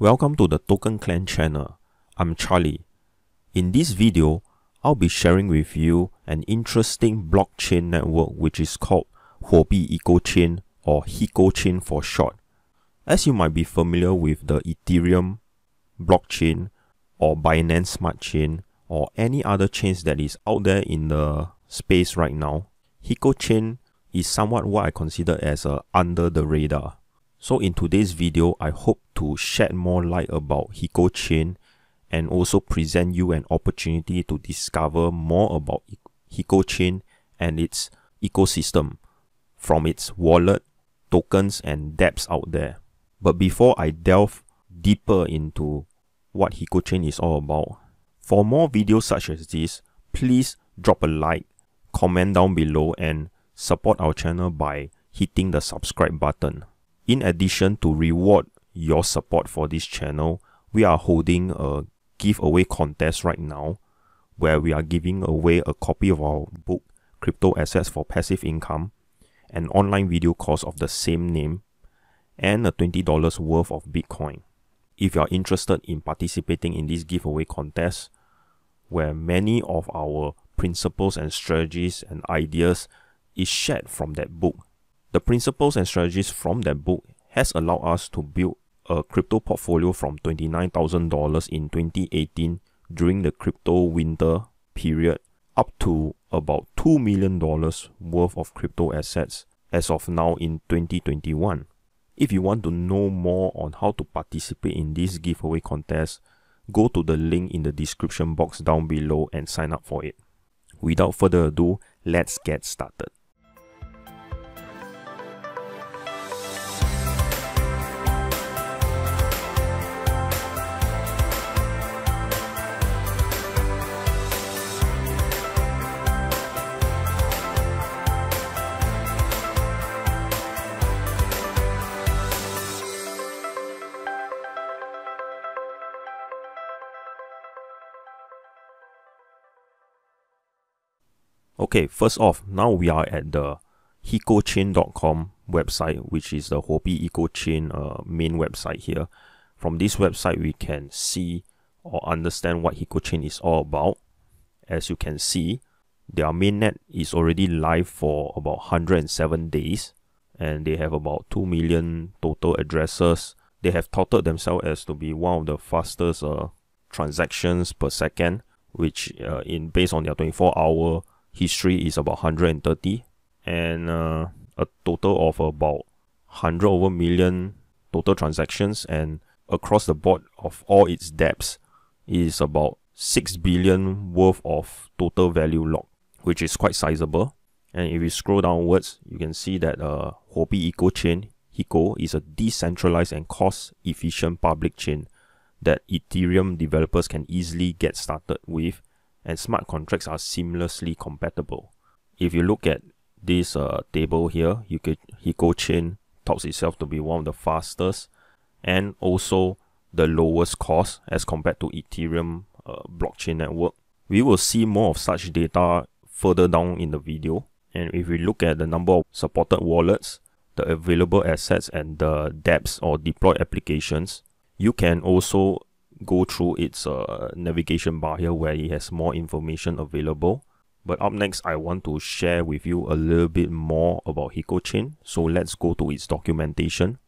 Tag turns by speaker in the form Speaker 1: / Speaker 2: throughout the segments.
Speaker 1: Welcome to the Token Clan channel. I'm Charlie. In this video, I'll be sharing with you an interesting blockchain network which is called Huobi EcoChain or HecoChain for short. As you might be familiar with the Ethereum blockchain or Binance Smart Chain or any other chains that is out there in the space right now, HecoChain is somewhat what I consider as a under the radar. So in today's video, I hope to shed more light about HecoChain and also present you an opportunity to discover more about HecoChain and its ecosystem from its wallet, tokens and dApps out there. But before I delve deeper into what HecoChain is all about, for more videos such as this, please drop a like, comment down below and support our channel by hitting the subscribe button. In addition to reward your support for this channel, we are holding a giveaway contest right now where we are giving away a copy of our book Crypto Assets for Passive Income, an online video course of the same name, and a $20 worth of Bitcoin. If you are interested in participating in this giveaway contest, where many of our principles and strategies and ideas is shared from that book, the principles and strategies from that book has allowed us to build a crypto portfolio from $29,000 in 2018 during the crypto winter period up to about $2 million worth of crypto assets as of now in 2021. If you want to know more on how to participate in this giveaway contest, go to the link in the description box down below and sign up for it. Without further ado, let's get started. Okay, first off, now we are at the hecochain.com website, which is the Huobi EcoChain uh, main website here. From this website, we can see or understand what HecoChain is all about. As you can see, their mainnet is already live for about 107 days and they have about 2 million total addresses. They have touted themselves as to be one of the fastest uh, transactions per second, which uh, in based on their 24 hour history is about 130 and uh, a total of about 100 over million total transactions and across the board of all its dApps is about 6 billion worth of total value locked, which is quite sizable. And if you scroll downwards, you can see that uh, Eco Chain HECO, is a decentralized and cost-efficient public chain that Ethereum developers can easily get started with and smart contracts are seamlessly compatible. If you look at this uh, table here, you could HecoChain touts itself to be one of the fastest and also the lowest cost as compared to Ethereum uh, blockchain network. We will see more of such data further down in the video. And if we look at the number of supported wallets, the available assets and the dApps or deployed applications, you can also go through its uh, navigation bar here where it has more information available. But up next, I want to share with you a little bit more about HecoChain. So let's go to its documentation.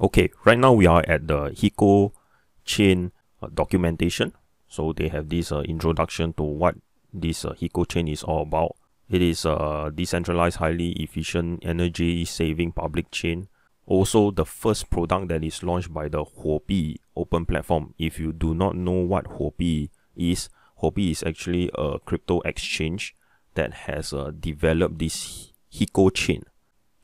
Speaker 1: Okay, right now we are at the HecoChain uh, documentation. So they have this uh, introduction to what this uh, HecoChain is all about. It is a decentralized, highly efficient, energy-saving public chain also the first product that is launched by the Huobi open platform. If you do not know what Huobi is, Huobi is actually a crypto exchange that has uh, developed this Heco chain.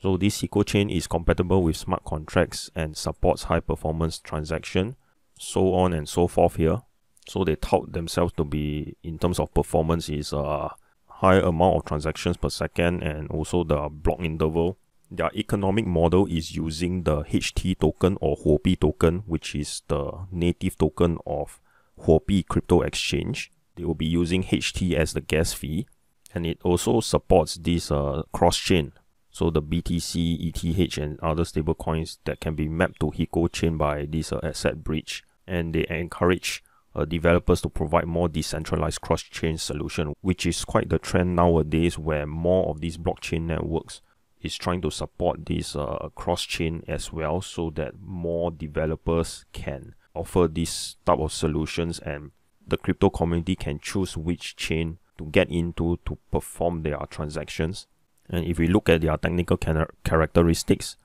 Speaker 1: So this Heco chain is compatible with smart contracts and supports high performance transaction, so on and so forth here. So they tout themselves to be, in terms of performance, is a high amount of transactions per second and also the block interval their economic model is using the HT token or Huobi token, which is the native token of Huobi Crypto Exchange. They will be using HT as the gas fee, and it also supports this uh, cross chain. So the BTC, ETH, and other stablecoins that can be mapped to Heco chain by this uh, asset bridge, and they encourage uh, developers to provide more decentralized cross-chain solution, which is quite the trend nowadays, where more of these blockchain networks is trying to support this uh, cross-chain as well, so that more developers can offer this type of solutions, and the crypto community can choose which chain to get into to perform their transactions. And if we look at their technical characteristics,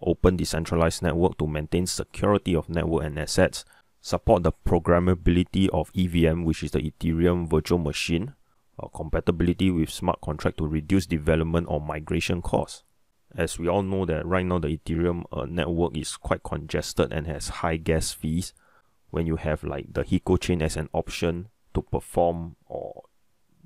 Speaker 1: open decentralized network to maintain security of network and assets, support the programmability of EVM, which is the Ethereum virtual machine, uh, compatibility with smart contract to reduce development or migration costs. As we all know that right now the Ethereum uh, network is quite congested and has high gas fees when you have like the Heco chain as an option to perform or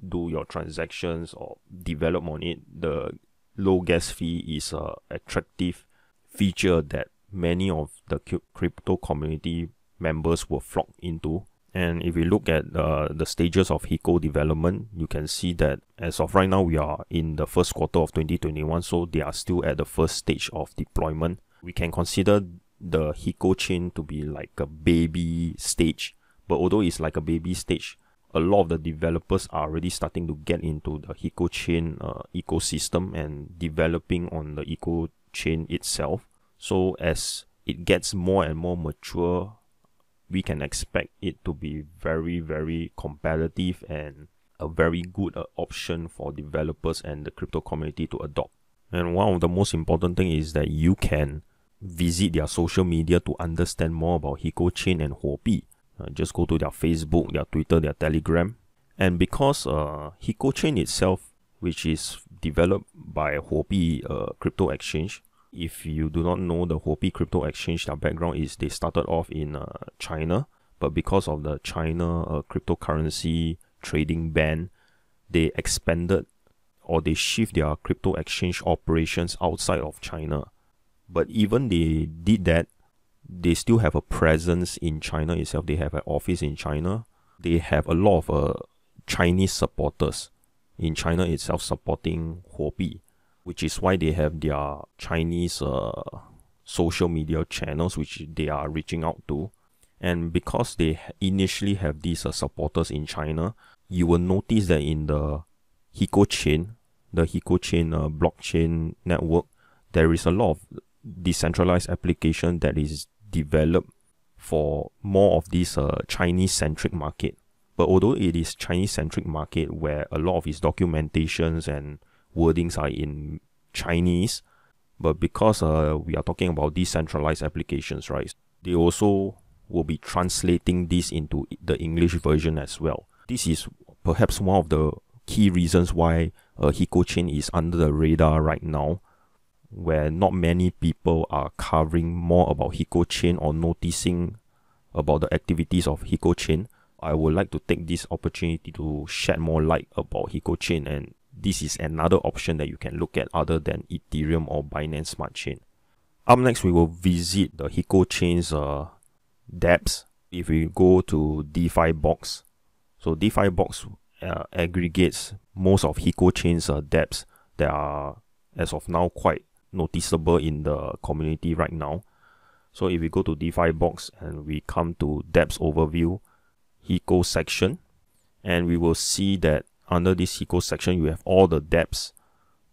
Speaker 1: do your transactions or develop on it, the low gas fee is a attractive feature that many of the crypto community members will flock into. And if we look at uh, the stages of Heco development, you can see that as of right now, we are in the first quarter of 2021, so they are still at the first stage of deployment. We can consider the Heco chain to be like a baby stage, but although it's like a baby stage, a lot of the developers are already starting to get into the Heco chain uh, ecosystem and developing on the Heco chain itself. So as it gets more and more mature, we can expect it to be very, very competitive and a very good uh, option for developers and the crypto community to adopt. And one of the most important thing is that you can visit their social media to understand more about Heco Chain and Huobi. Uh, just go to their Facebook, their Twitter, their Telegram. And because uh, Heco Chain itself, which is developed by Huobi uh, Crypto Exchange, if you do not know the Huobi Crypto Exchange, their background is they started off in uh, China, but because of the China uh, cryptocurrency trading ban, they expanded or they shift their crypto exchange operations outside of China. But even they did that, they still have a presence in China itself. They have an office in China. They have a lot of uh, Chinese supporters in China itself supporting Huobi, which is why they have their Chinese uh, social media channels which they are reaching out to. And because they initially have these uh, supporters in China, you will notice that in the Heco chain, the Heco chain uh, blockchain network, there is a lot of decentralized application that is developed for more of this uh, Chinese centric market. But although it is Chinese centric market where a lot of its documentations and wordings are in Chinese, but because uh, we are talking about decentralized applications, right? They also will be translating this into the English version as well. This is perhaps one of the key reasons why uh, Heco Chain is under the radar right now where not many people are covering more about Heco Chain or noticing about the activities of Heco Chain, I would like to take this opportunity to shed more light about Heco Chain and this is another option that you can look at other than Ethereum or Binance Smart Chain. Up next, we will visit the Heco Chain's uh, dApps. If we go to DeFi Box, so DeFi Box uh, aggregates most of Heco Chain's uh, dApps that are, as of now, quite noticeable in the community right now. So if we go to DeFi box and we come to dApps overview, Heco section, and we will see that under this Heco section, you have all the dApps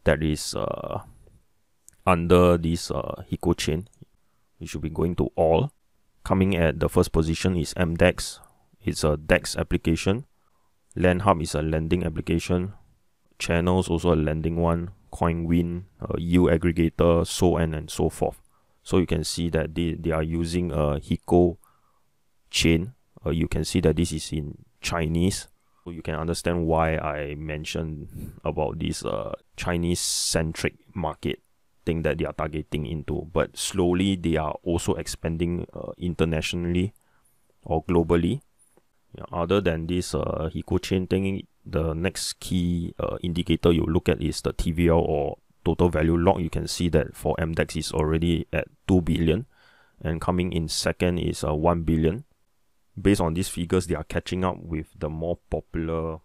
Speaker 1: that is uh, under this uh, chain. You should be going to all. Coming at the first position is MDEX. It's a DEX application. LendHub is a lending application. Channels also a lending one. CoinWin, uh, yield aggregator, so on and so forth. So you can see that they, they are using a Heco chain. Uh, you can see that this is in Chinese. You can understand why I mentioned about this uh, Chinese centric market thing that they are targeting into. But slowly they are also expanding uh, internationally or globally. Other than this uh, Heco chain thing, the next key uh, indicator you look at is the TVL or total value locked. You can see that for MDEX is already at 2 billion and coming in second is uh, 1 billion. Based on these figures, they are catching up with the more popular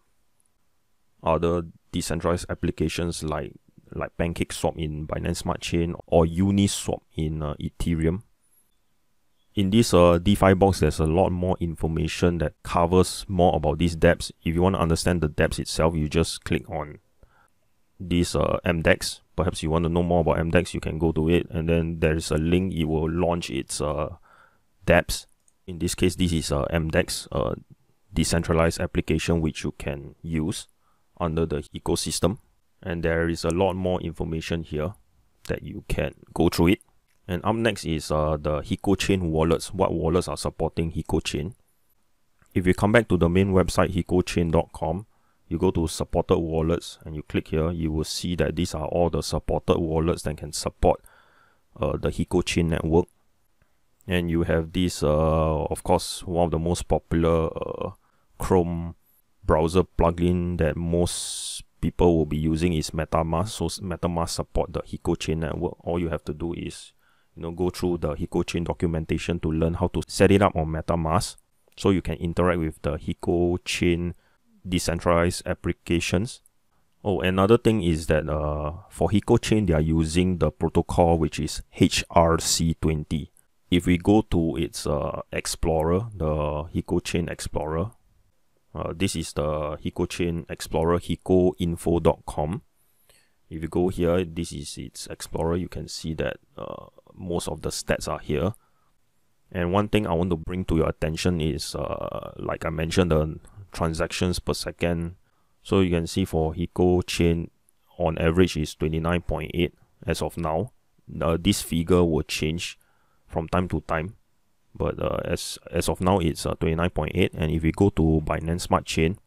Speaker 1: other decentralized applications like like Pancake Swap in Binance Smart Chain or Uniswap in uh, Ethereum. In this uh, DeFi box, there's a lot more information that covers more about these dApps. If you want to understand the dApps itself, you just click on this uh, MDEX. Perhaps you want to know more about MDEX, you can go to it, and then there is a link. It will launch its uh, dApps. In this case, this is a MDEX, decentralized application which you can use under the ecosystem. And there is a lot more information here that you can go through it. And up next is uh, the Heco Chain wallets. What wallets are supporting Heco Chain? If you come back to the main website hecochain.com, you go to supported wallets and you click here, you will see that these are all the supported wallets that can support uh, the Heco Chain network. And you have this, uh, of course, one of the most popular uh, Chrome browser plugin that most people will be using is MetaMask. So MetaMask support the Heco Chain network. All you have to do is, you know, go through the Heco Chain documentation to learn how to set it up on MetaMask, so you can interact with the Heco Chain decentralized applications. Oh, another thing is that uh, for Heco Chain, they are using the protocol which is HRC20. If we go to its uh, Explorer, the Heco Chain Explorer, uh, this is the Heco Chain Explorer, hecoinfo.com. If you go here, this is its Explorer. You can see that uh, most of the stats are here. And one thing I want to bring to your attention is, uh, like I mentioned, the transactions per second. So you can see for Heco chain on average is 29.8 as of now. Uh, this figure will change from time to time, but uh, as as of now it's uh, 29.8. And if we go to Binance Smart Chain,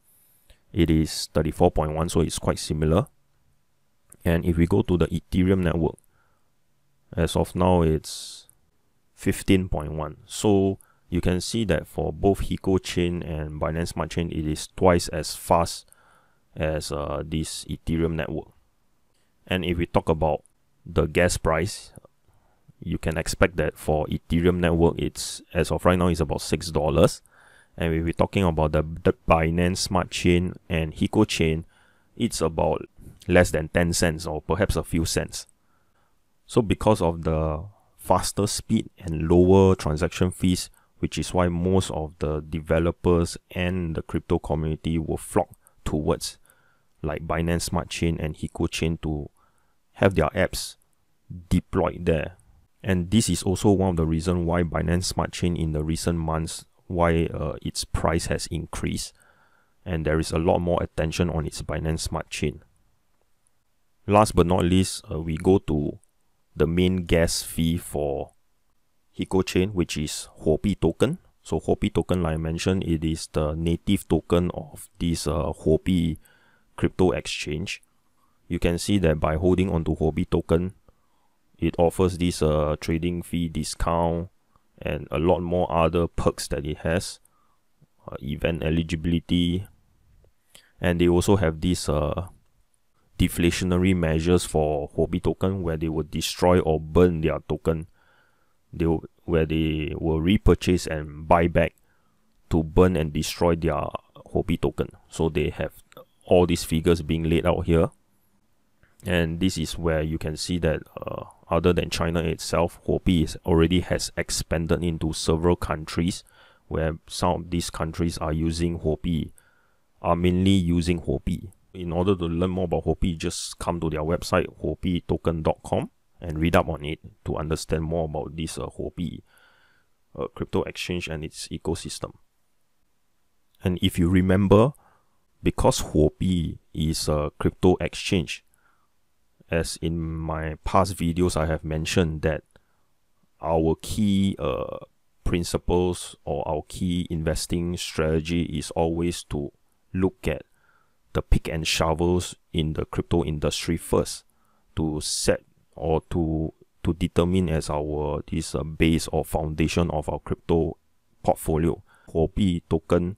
Speaker 1: it is 34.1, so it's quite similar. And if we go to the Ethereum network, as of now it's 15.1. So you can see that for both Heco chain and Binance Smart Chain, it is twice as fast as uh, this Ethereum network. And if we talk about the gas price, you can expect that for Ethereum network, it's as of right now is about six dollars. And if we're talking about the, the Binance Smart Chain and Heco chain, it's about less than 10 cents or perhaps a few cents. So because of the faster speed and lower transaction fees, which is why most of the developers and the crypto community will flock towards like Binance Smart Chain and Heco Chain to have their apps deployed there. And this is also one of the reasons why Binance Smart Chain in the recent months, why uh, its price has increased. And there is a lot more attention on its Binance Smart Chain. Last but not least, uh, we go to the main gas fee for Heco chain, which is Huobi token. So Huobi token, like I mentioned, it is the native token of this uh, Huobi crypto exchange. You can see that by holding onto Huobi token, it offers this uh, trading fee discount and a lot more other perks that it has. Uh, event eligibility. And they also have these uh, deflationary measures for Huobi token where they will destroy or burn their token they where they will repurchase and buy back to burn and destroy their Huobi token. So they have all these figures being laid out here. And this is where you can see that uh, other than China itself, Huobi already has expanded into several countries where some of these countries are using Huobi, are mainly using Huobi. In order to learn more about Huobi, just come to their website, huobitoken.com and read up on it to understand more about this uh, Huobi uh, crypto exchange and its ecosystem. And if you remember, because Huobi is a crypto exchange, as in my past videos I have mentioned that our key uh, principles or our key investing strategy is always to look at the pick and shovels in the crypto industry first to set or to to determine as our this uh, base or foundation of our crypto portfolio. Huobi token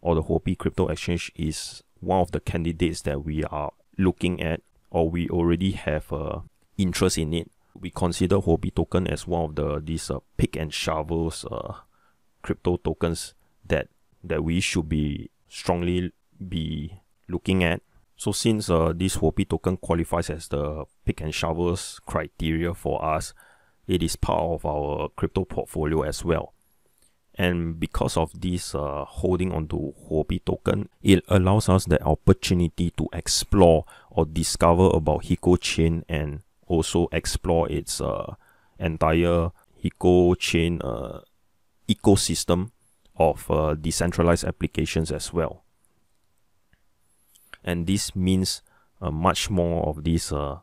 Speaker 1: or the Huobi crypto exchange is one of the candidates that we are looking at or we already have uh, interest in it. We consider Huobi token as one of the these uh, pick and shovels uh, crypto tokens that that we should be strongly be looking at So since uh, this Huobi token qualifies as the pick and shovels criteria for us, it is part of our crypto portfolio as well. And because of this uh, holding onto Huobi token, it allows us the opportunity to explore or discover about Heco chain and also explore its uh, entire Heco chain uh, ecosystem of uh, decentralized applications as well. And this means uh, much more of these uh,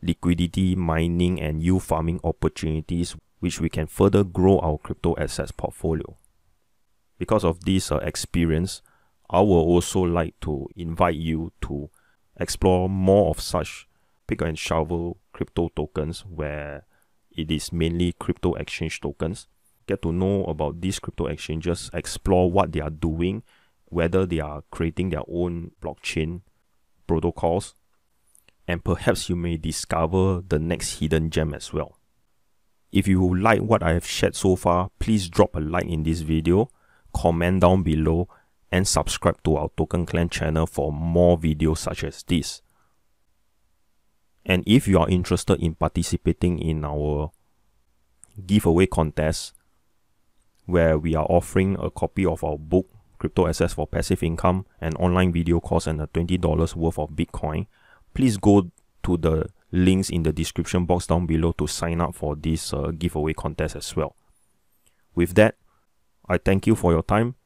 Speaker 1: liquidity mining and yield farming opportunities which we can further grow our crypto assets portfolio. Because of this uh, experience, I will also like to invite you to explore more of such pick and shovel crypto tokens where it is mainly crypto exchange tokens. Get to know about these crypto exchanges, explore what they are doing, whether they are creating their own blockchain protocols, and perhaps you may discover the next hidden gem as well. If you like what I have shared so far, please drop a like in this video, comment down below, and subscribe to our Token Clan channel for more videos such as this. And if you are interested in participating in our giveaway contest, where we are offering a copy of our book, Crypto Assets for Passive Income, an online video course, and a $20 worth of Bitcoin, please go to the links in the description box down below to sign up for this uh, giveaway contest as well. With that, I thank you for your time